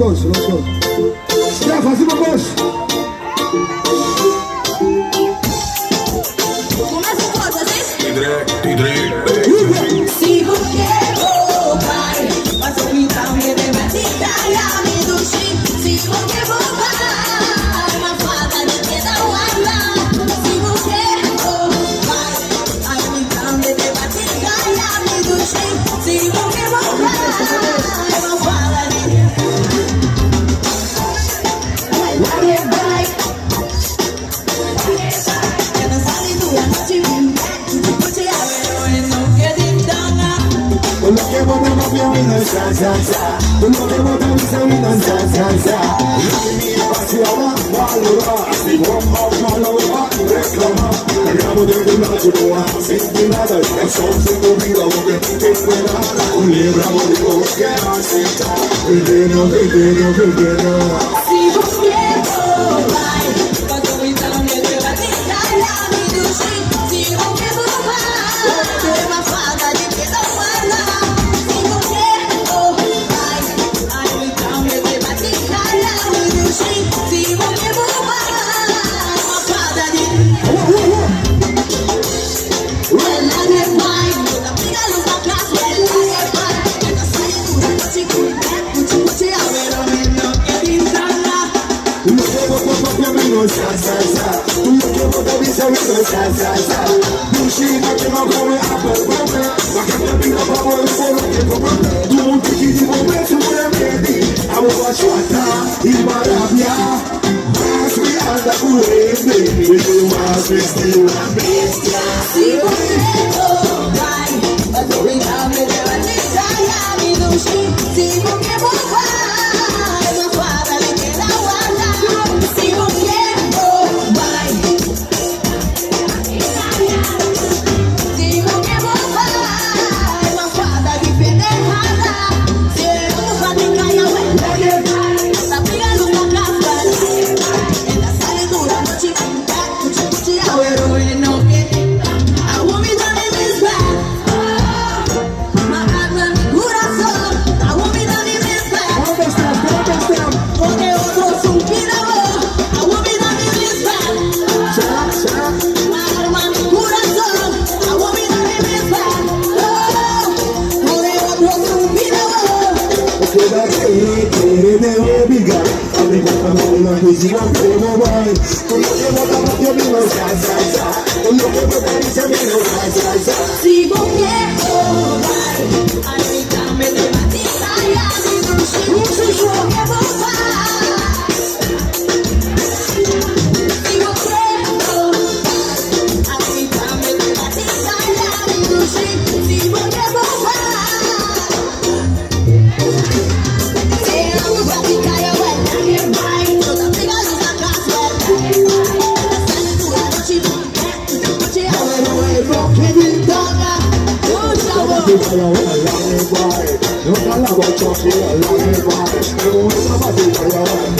silencioso, silencioso. Escreva uma mãos. Começa que vos me viendo sa sa sa Con lo que vos me viendo sa sa sa Lo que mi pasión valora Si vos más malo va a reclamar Hagamos de no va sin ti nada El sol se convido porque tú te fuera Un libro de vos que Que que lleno, que lleno Se você for pai, quando me dá me debatida e a me do Se você for meu sa sa sa Tu je to po tebi se vidno sa sa sa Duši na těma a poprvé Makakle bych na hlavu je spolu tě poprvé Tu mu ty chytí vůbec bude mědy A mova čvata i barabňa Vás anda kurejny Vyšli vás mi daqui querer me obrigar A brincar com a mão na cozinha como vai Con lo que vos me viendo sa sa sa. Con lo que vos me viendo sa sa ọ̀la ọ̀la ní báyìí. Lọ́kàlà wọ́n jọ sí ọ̀la ní báyìí. Ewu ní sábà ti ọ̀la wà ní.